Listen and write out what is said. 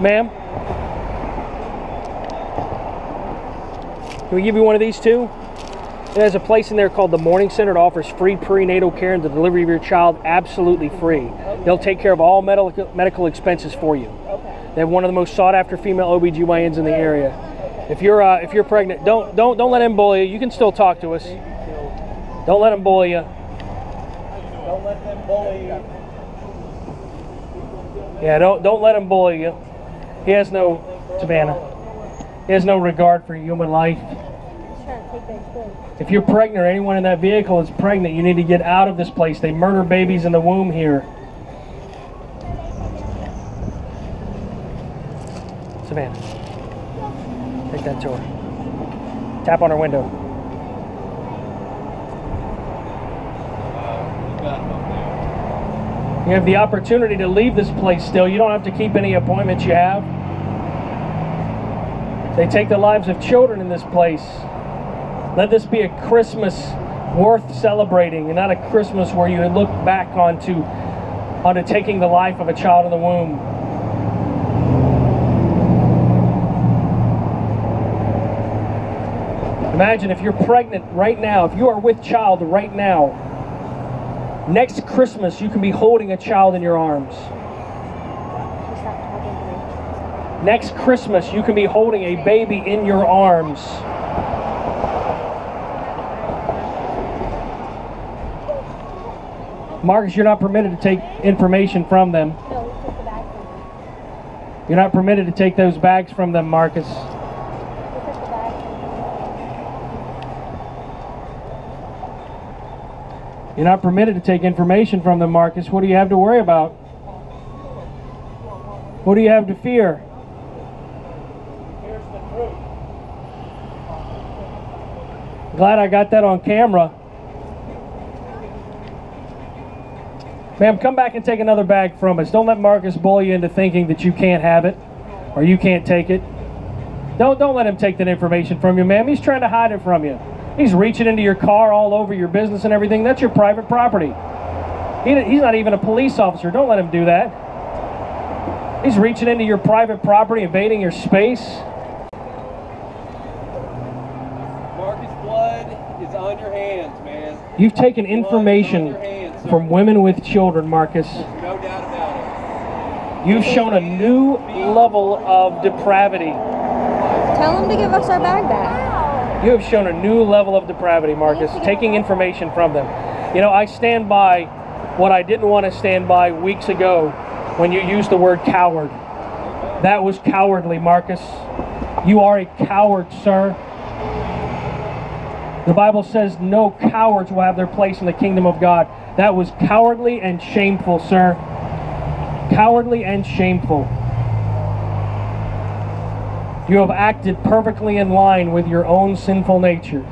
Ma'am? Can we give you one of these too? There's a place in there called the Morning Center that offers free prenatal care and the delivery of your child absolutely free. They'll take care of all medical medical expenses for you. They have one of the most sought after female OBGYNs in the area. If you're uh, if you're pregnant, don't don't don't let him bully you. You can still talk to us. Don't let him bully you. Don't let them bully you. Yeah, don't don't let him bully you. He has no Savannah. He has no regard for human life. If you're pregnant or anyone in that vehicle is pregnant, you need to get out of this place. They murder babies in the womb here. Savannah, take that to her. Tap on her window. You have the opportunity to leave this place still. You don't have to keep any appointments you have. They take the lives of children in this place. Let this be a Christmas worth celebrating and not a Christmas where you look back onto, onto taking the life of a child in the womb. Imagine if you're pregnant right now, if you are with child right now, next Christmas you can be holding a child in your arms. Next Christmas you can be holding a baby in your arms. Marcus, you're not permitted to take information from them. You're not permitted to take those bags from them, Marcus. You're not permitted to take information from them, Marcus. What do you have to worry about? What do you have to fear? Here's the truth. Glad I got that on camera. Ma'am, come back and take another bag from us. Don't let Marcus bully you into thinking that you can't have it or you can't take it. Don't don't let him take that information from you, ma'am. He's trying to hide it from you. He's reaching into your car all over your business and everything. That's your private property. He, he's not even a police officer. Don't let him do that. He's reaching into your private property, invading your space. Marcus Blood is on your hands, man. You've taken information from women with children, Marcus. No doubt about it. You've shown a new level of depravity. Tell him to give us our bag back. You have shown a new level of depravity, Marcus, taking information from them. You know, I stand by what I didn't want to stand by weeks ago when you used the word coward. That was cowardly, Marcus. You are a coward, sir. The Bible says no cowards will have their place in the kingdom of God. That was cowardly and shameful, sir. Cowardly and shameful. You have acted perfectly in line with your own sinful nature.